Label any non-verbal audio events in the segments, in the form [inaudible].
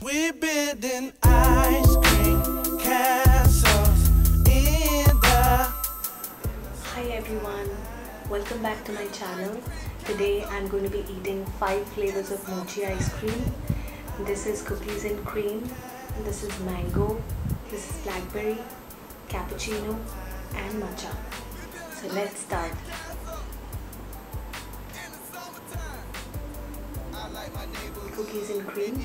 We're building ice cream castles in the. Hi everyone, welcome back to my channel. Today I'm going to be eating 5 flavors of mochi ice cream. This is cookies and cream, this is mango, this is blackberry, cappuccino and matcha. So let's start. Cookies and cream.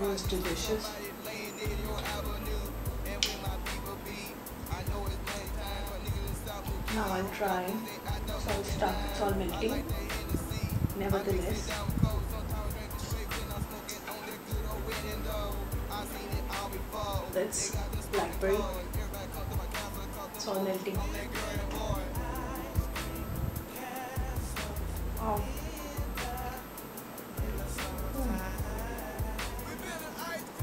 Mango delicious. Now I'm trying. It's all stuck, it's all melting. Nevertheless, that's blackberry. It's all melting.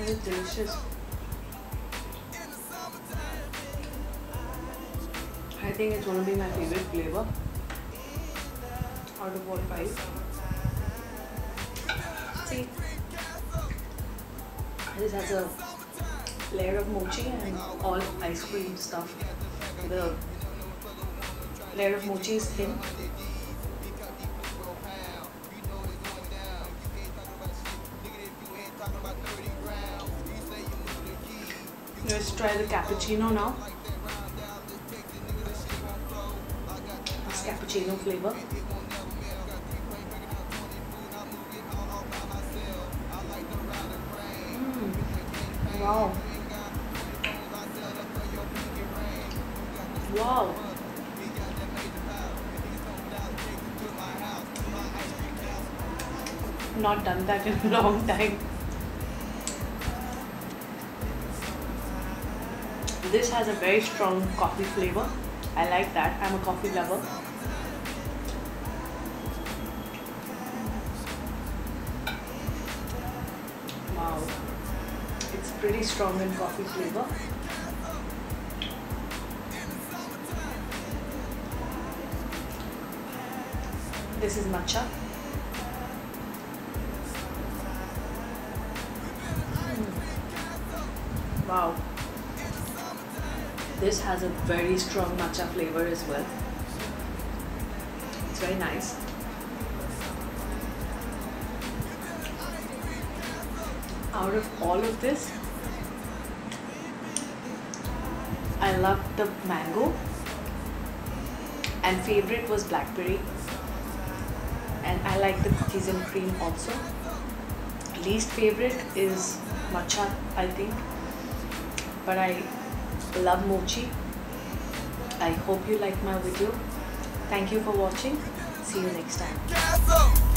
Very delicious. I think it's gonna be my favorite flavor out of all five. See, this has a layer of mochi and all ice cream stuff. The layer of mochi is thin. Let's try the cappuccino now. This cappuccino flavor. Mm. Wow. Wow. Not done that in a [laughs] long time. This has a very strong coffee flavor. I like that. I'm a coffee lover. Wow. It's pretty strong in coffee flavor. This is matcha. Mm. Wow. This has a very strong matcha flavor as well. It's very nice. Out of all of this, I love the mango and favorite was blackberry and I like the cookies and cream also. Least favorite is matcha I think but I love mochi. I hope you like my video. Thank you for watching. See you next time.